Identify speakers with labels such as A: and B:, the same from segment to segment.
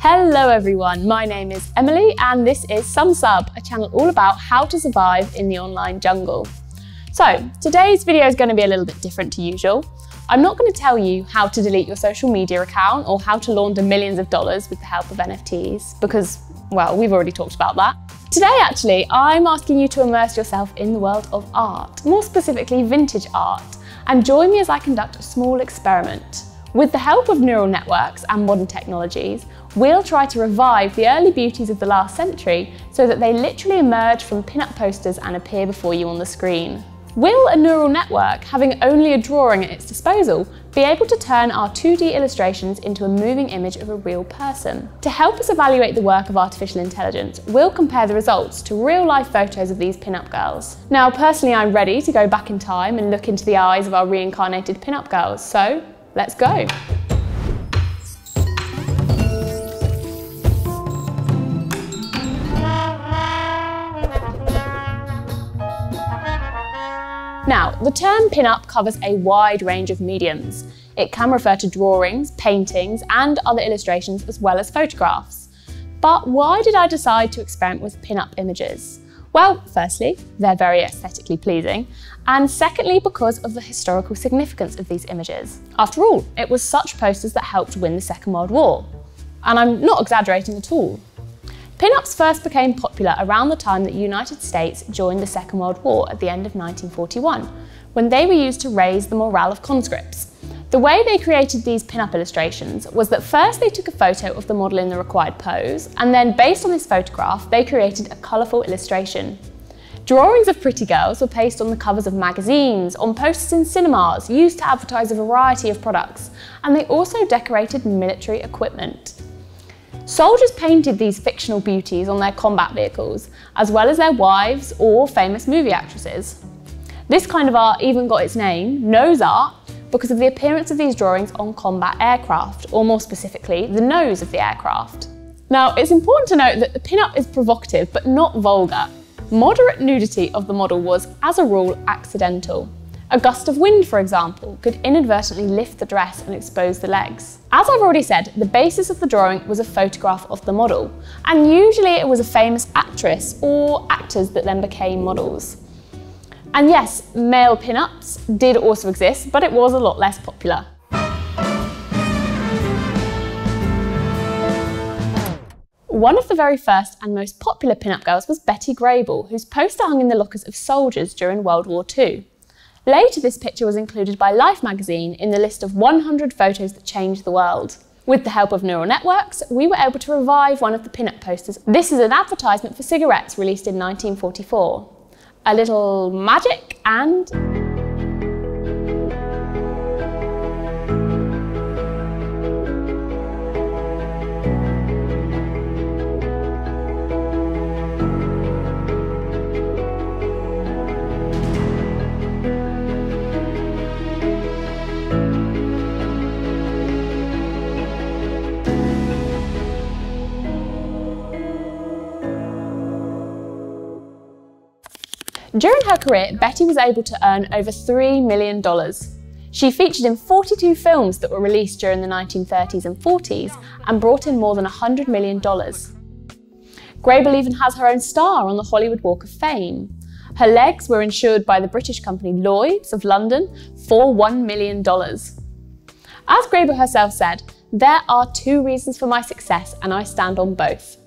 A: Hello everyone, my name is Emily and this is Sumsub, a channel all about how to survive in the online jungle. So today's video is going to be a little bit different to usual. I'm not going to tell you how to delete your social media account or how to launder millions of dollars with the help of NFTs because, well, we've already talked about that. Today, actually, I'm asking you to immerse yourself in the world of art, more specifically vintage art, and join me as I conduct a small experiment. With the help of neural networks and modern technologies, we'll try to revive the early beauties of the last century so that they literally emerge from pin-up posters and appear before you on the screen. Will a neural network, having only a drawing at its disposal, be able to turn our 2D illustrations into a moving image of a real person? To help us evaluate the work of artificial intelligence, we'll compare the results to real-life photos of these pin-up girls. Now, personally, I'm ready to go back in time and look into the eyes of our reincarnated pin-up girls, so let's go. Now, the term pin-up covers a wide range of mediums. It can refer to drawings, paintings, and other illustrations as well as photographs. But why did I decide to experiment with pin-up images? Well, firstly, they're very aesthetically pleasing, and secondly, because of the historical significance of these images. After all, it was such posters that helped win the Second World War. And I'm not exaggerating at all. Pin-ups first became popular around the time that the United States joined the Second World War at the end of 1941, when they were used to raise the morale of conscripts. The way they created these pin-up illustrations was that first they took a photo of the model in the required pose, and then based on this photograph, they created a colourful illustration. Drawings of pretty girls were placed on the covers of magazines, on posters in cinemas, used to advertise a variety of products, and they also decorated military equipment. Soldiers painted these fictional beauties on their combat vehicles, as well as their wives or famous movie actresses. This kind of art even got its name, nose art, because of the appearance of these drawings on combat aircraft, or more specifically, the nose of the aircraft. Now, it's important to note that the pin-up is provocative but not vulgar. Moderate nudity of the model was, as a rule, accidental. A gust of wind, for example, could inadvertently lift the dress and expose the legs. As I've already said, the basis of the drawing was a photograph of the model, and usually it was a famous actress or actors that then became models. And yes, male pin-ups did also exist, but it was a lot less popular. One of the very first and most popular pin-up girls was Betty Grable, whose poster hung in the lockers of soldiers during World War II. Later, this picture was included by Life magazine in the list of 100 photos that changed the world. With the help of neural networks, we were able to revive one of the pin-up posters. This is an advertisement for cigarettes released in 1944. A little magic and... During her career, Betty was able to earn over $3 million. She featured in 42 films that were released during the 1930s and 40s and brought in more than $100 million. Grable even has her own star on the Hollywood Walk of Fame. Her legs were insured by the British company Lloyds of London for $1 million. As Grable herself said, there are two reasons for my success and I stand on both.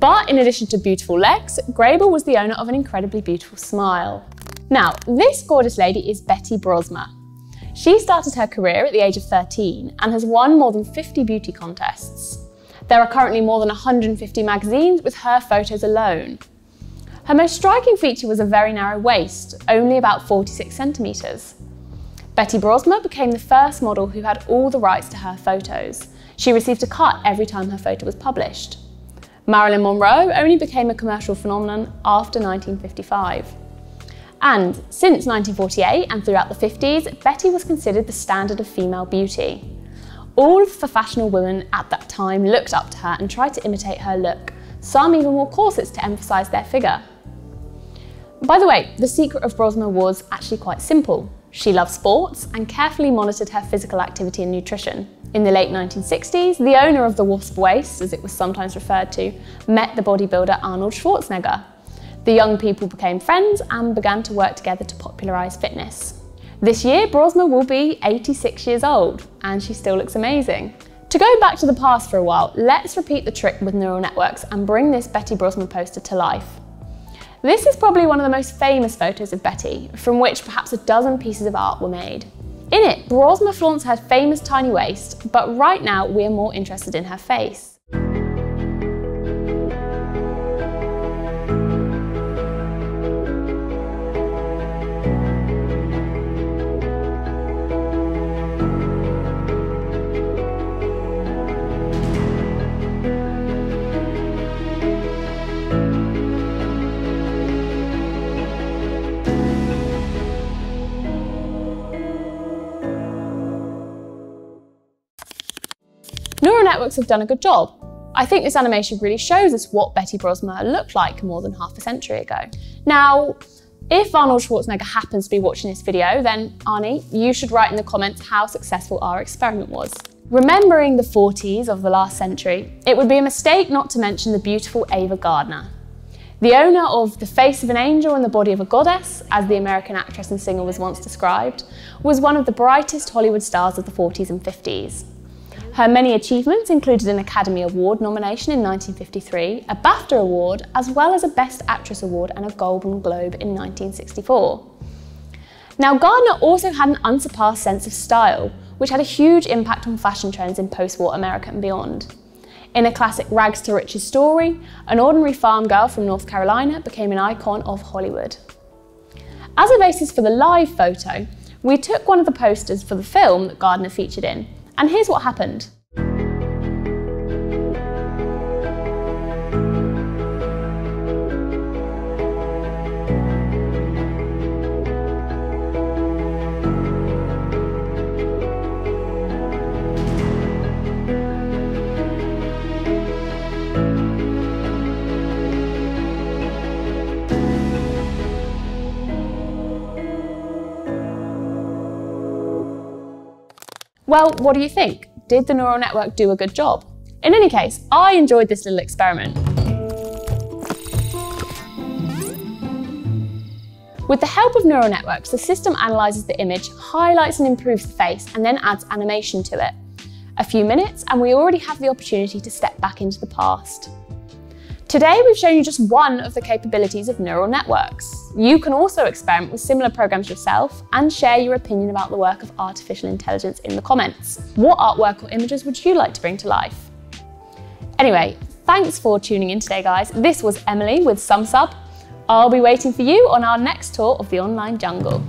A: But in addition to beautiful legs, Grable was the owner of an incredibly beautiful smile. Now, this gorgeous lady is Betty Brosmer. She started her career at the age of 13 and has won more than 50 beauty contests. There are currently more than 150 magazines with her photos alone. Her most striking feature was a very narrow waist, only about 46 centimetres. Betty Brosmer became the first model who had all the rights to her photos. She received a cut every time her photo was published. Marilyn Monroe only became a commercial phenomenon after 1955. And since 1948 and throughout the 50s, Betty was considered the standard of female beauty. All of the fashionable women at that time looked up to her and tried to imitate her look. Some even wore corsets to emphasise their figure. By the way, the secret of Brosmer was actually quite simple. She loved sports and carefully monitored her physical activity and nutrition. In the late 1960s, the owner of the Wasp Waist, as it was sometimes referred to, met the bodybuilder Arnold Schwarzenegger. The young people became friends and began to work together to popularise fitness. This year, Brosmer will be 86 years old, and she still looks amazing. To go back to the past for a while, let's repeat the trick with neural networks and bring this Betty Brosmer poster to life. This is probably one of the most famous photos of Betty, from which perhaps a dozen pieces of art were made. In it, Brosmer flaunts her famous tiny waist, but right now we're more interested in her face. Have done a good job. I think this animation really shows us what Betty Brosmer looked like more than half a century ago. Now, if Arnold Schwarzenegger happens to be watching this video, then Arnie, you should write in the comments how successful our experiment was. Remembering the 40s of the last century, it would be a mistake not to mention the beautiful Ava Gardner. The owner of The Face of an Angel and the Body of a Goddess, as the American actress and singer was once described, was one of the brightest Hollywood stars of the 40s and 50s. Her many achievements included an Academy Award nomination in 1953, a BAFTA Award, as well as a Best Actress Award and a Golden Globe in 1964. Now, Gardner also had an unsurpassed sense of style, which had a huge impact on fashion trends in post-war America and beyond. In a classic rags to riches story, an ordinary farm girl from North Carolina became an icon of Hollywood. As a basis for the live photo, we took one of the posters for the film that Gardner featured in, and here's what happened. Well, what do you think? Did the neural network do a good job? In any case, I enjoyed this little experiment. With the help of neural networks, the system analyses the image, highlights and improves the face, and then adds animation to it. A few minutes, and we already have the opportunity to step back into the past. Today, we've shown you just one of the capabilities of neural networks. You can also experiment with similar programs yourself and share your opinion about the work of artificial intelligence in the comments. What artwork or images would you like to bring to life? Anyway, thanks for tuning in today, guys. This was Emily with SumSub. I'll be waiting for you on our next tour of the online jungle.